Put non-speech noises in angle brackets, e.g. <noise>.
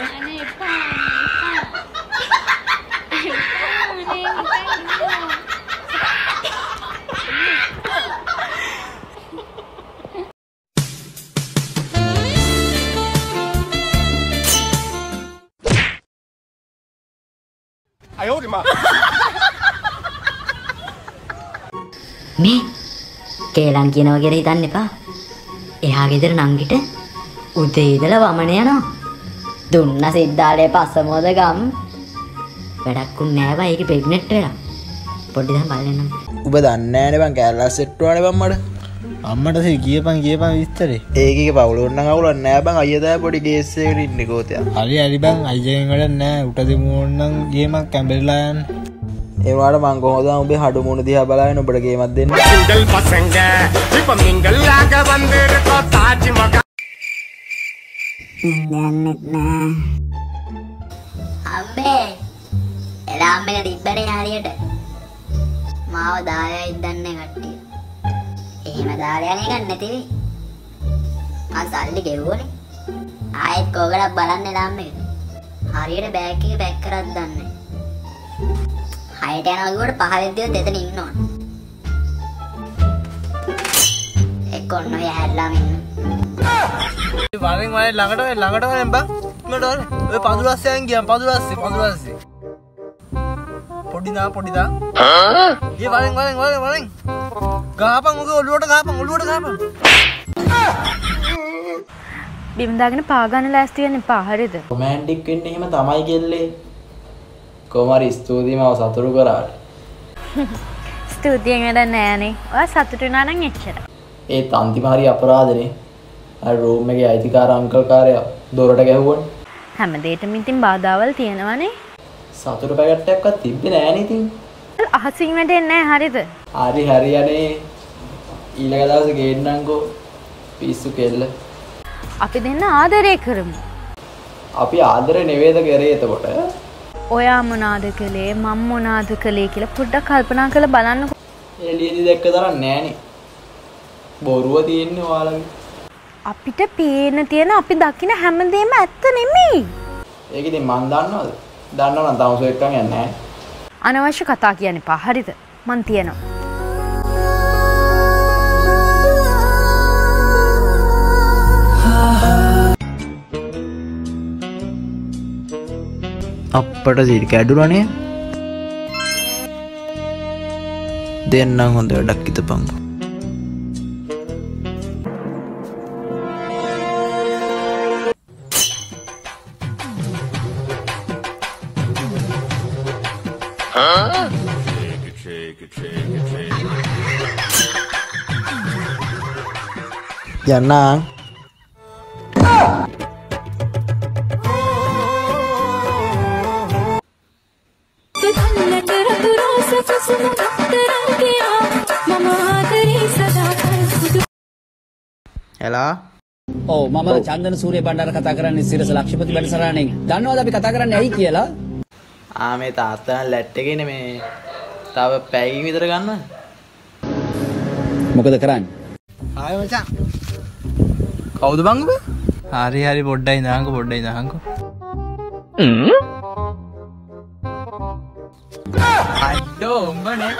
අනේ එපා එපා. එපා අනේ නිකන් ඉන්න. මේ කේලම් කියනව කියලා හිතන්න එපා. එහා ගෙදර නංගිට උදේ ඉඳලා වමන යනවා. දුන්න සිද්ධාලය පස්සමෝද ගම් වැඩක්කුන් නෑවා ඒක පෙක්නෙට්ටලා පොඩිද බලන්නම් උබ දන්නෑනබං කෑල්ලා සෙට්ටුවනබම්මට අම්මට සේ කියපන් කියපන් විස්තරේ. ඒක පවුලුන්න අවුල නෑබං අයදෑ පොඩි ගේස්සේකට ඉන්න කෝතය. හරි අරිබං අයජයකට නෑ. උටදිමුවන්නම් ගේමක් කැම්බෙල්ලායන් ඒවාට මංගොහද උබේ හඩු මුණ දිහ බලාය නොබට ගේමත් දෙන්න? ඉදල් පසග ඉප මිංගල්ලාග වන්දරකෝ තාචිමක යන්නෙත් නෑ. අම්බේ එලාම් එක තිබ්බනේ හරියට. මාව දාලා ඉදන්නේ කට්ටිය. එහෙම දාලා යන්නේ ගන්න නැතිවි. මං සල්ලි ගෙවුවනේ. ආයෙත් කෝකටක් බලන්න එලාම් එක. හරියට බෑග් එක පැක් කරත් දන්නේ. හයට යනවා කිව්වට පහ වෙද්දිවත් එතන ඉන්න ඕන. එක්ක ඔන්න ඔය හැල්ලාම ඉන්න. වරෙන් වය ළඟට ළඟට වරෙන් බං. මට ඔය පදුරස්සයන් කියම් පදුරස්සේ පදුරස්සේ පොඩිදා පොඩිදා. ඒ වරෙන් වරෙන් වරෙන් වරෙන්. ගාපන් උගේ ඔළුවට ගාපන් ඔළුවට ගාපන් බිම්දාගෙන පාගන්න ලෑස්ති වෙන්න එපා හරිද? රොමෑන්ටික් වෙන්න එහෙම තමයි කෙල්ලේ. කොමරි ස්තුතිමාව සතුරු කරාට. <laughs> ස්තුතියෙන් වැඩ නෑනේ. ඔයා සතුටු වුණා නම් එච්චර. ඒ අන්තිමහරි අපරාධනේ රෝම එක අයිතිකාර අංකල්කාරය දොරට ගැහුවන් හැම දෙයකම ඉතින් බාධාවල් තියෙනවනේ. සතුරු පැකට්ටක්වත් තිබ්බ නෑනඉතින් අහසින් වැටෙන්නේ නැහැ හරිද? හරි හරියනේ ඊළඟ දවස ගේන්නංකෝ පිස්සු කෙල්ල අපි දෙන්න ආදරය කරමු. අපි ආදර නෙවේද කරේ එතකොට ඔයා මොනාද කළේ මම මොනාද කළේ කියලා පොඩ්ඩක් කල්පනා කරලා බලන්නකෝ. එලියදි දැක්ක තරම් නෑනේ බොරුව තියෙන්නේ ඔයාලගේ අපිට පේන තියෙන අපි දකින හැමදේම ඇත්ත නෙමෙයි. ඒක ඉතින් මන් දන්නවද දන්නවනම් තවස එක්කන් යන්නේ නෑ අනවශ්‍ය කතා කියන්න එපා හරිද? මන් තියනවා. අපට සිරි කැඩුරනේ දෙන්නම් හොඳ වැඩක් හිතපං මම ආදරේ සදාකල් සුදු ඇලා ඔව් මම චන්දන සූරිය බණ්ඩාර කතා කරන්නේ සිරස ලක්ෂපති බණසරණෙන්. දන්නවද අපි කතා කරන්නේ ඇයි කියලා? ආ මේ තාත්තන ලැට්ටගෙන මේ. තව පැයකින් විතර ගන්න. මොකද කරන්නේ? ආය මචං. කවුද බං ඔබ හරි හරි පොඩ්ඩයි නාංක පොඩ්ඩයි නාංක අඩෝ උඹනේ